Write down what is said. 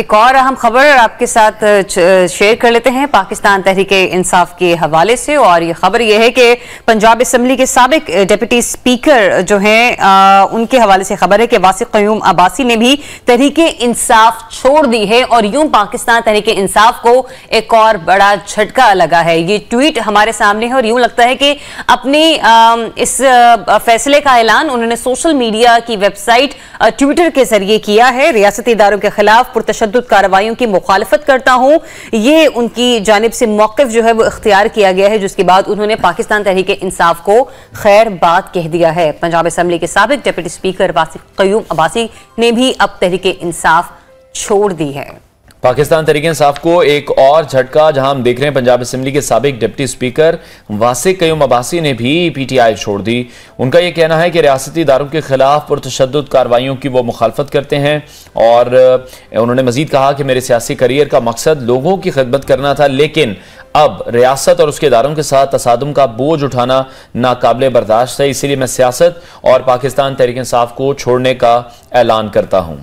एक और अहम खबर आपके साथ शेयर कर लेते हैं पाकिस्तान तहरीक इंसाफ के हवाले से। और ये खबर ये है कि पंजाब असम्बली के सबक डिप्टी स्पीकर जो हैं उनके हवाले से खबर है कि वासिक क्यूम अब्बासी ने भी तहरीक इंसाफ छोड़ दी है और यूँ पाकिस्तान तहरीक इंसाफ को एक और बड़ा झटका लगा है। ये ट्वीट हमारे सामने है और यूँ लगता है कि अपने इस फैसले का ऐलान उन्होंने सोशल मीडिया की वेबसाइट ट्विटर के ज़रिए किया है। रियासती इदारों के खिलाफ पुरतश तशद कार्रवाई की मुखालफत करता हूँ। ये उनकी जानब से मौकफ जो है वो इख्तियार किया गया है, जिसके बाद उन्होंने पाकिस्तान तहरीक इंसाफ को खैर बात कह दिया है। पंजाब असम्बली के सबक डिप्टी स्पीकर वासिफ क्यूम अबासी ने भी अब तहरीक इंसाफ छोड़ दी है। पाकिस्तान तरीके इंसाफ को एक और झटका, जहाँ हम देख रहे हैं पंजाब असम्बली के सबक डिप्टी स्पीकर वासिक कयूम अब्बासी ने भी पीटीआई छोड़ दी। उनका यह कहना है कि रियासती इदारों के खिलाफ पुरतशद कार्रवाई की वो मुखालफत करते हैं और उन्होंने मजीद कहा कि मेरे सियासी करियर का मकसद लोगों की खदमत करना था, लेकिन अब रियासत और उसके इदारों के साथ तसादम का बोझ उठाना नाकबले बर्दाश्त है। इसीलिए मैं सियासत और पाकिस्तान तहरीक इंसाफ को छोड़ने का ऐलान करता हूँ।